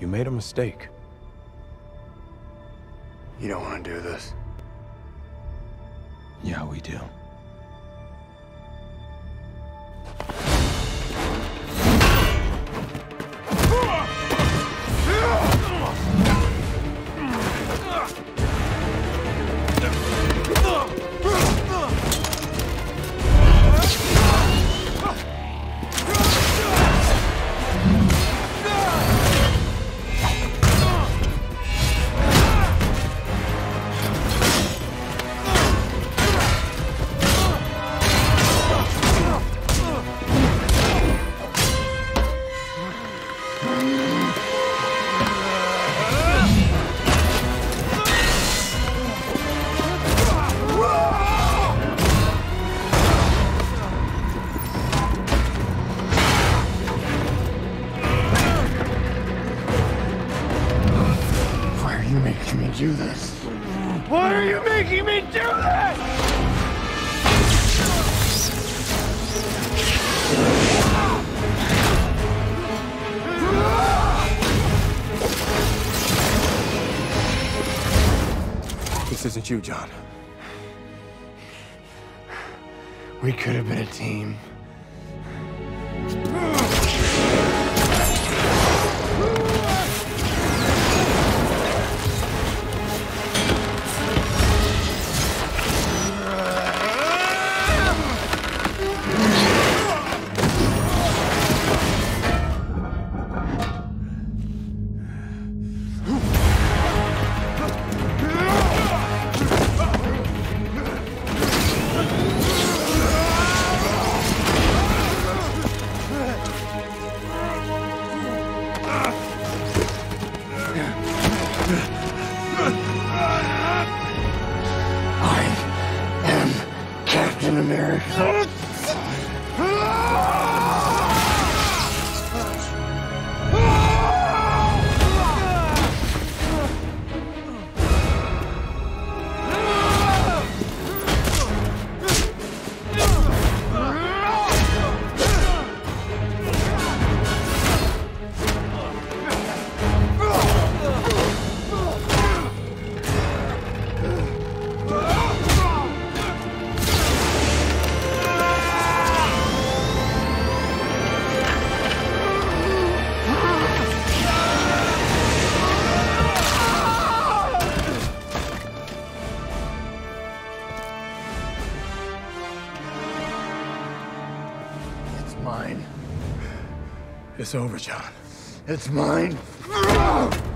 You made a mistake. You don't want to do this. Yeah, we do. Why are you making me do this? Why are you making me do this? This isn't you, John. We could have been a team. I am Captain America. Mine. It's over, John. It's mine.